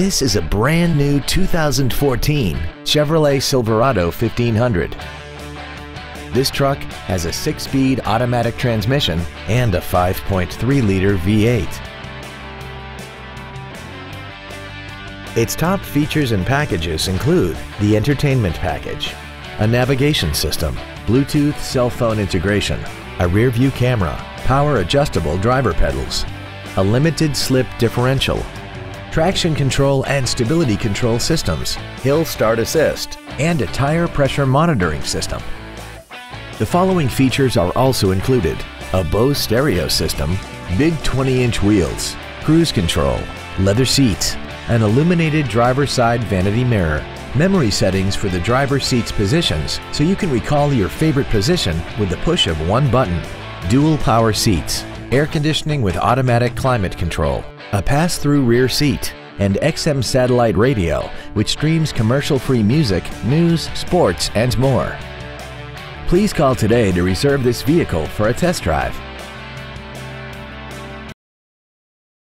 This is a brand new 2014 Chevrolet Silverado 1500. This truck has a six-speed automatic transmission and a 5.3-liter V8. Its top features and packages include the entertainment package, a navigation system, Bluetooth cell phone integration, a rear view camera, power adjustable driver pedals, a limited slip differential, traction control and stability control systems, hill start assist, and a tire pressure monitoring system. The following features are also included. A Bose stereo system, big 20-inch wheels, cruise control, leather seats, an illuminated driver's side vanity mirror, memory settings for the driver's seat's positions so you can recall your favorite position with the push of one button, dual power seats, air conditioning with automatic climate control, a pass-through rear seat, and XM satellite radio, which streams commercial-free music, news, sports, and more. Please call today to reserve this vehicle for a test drive.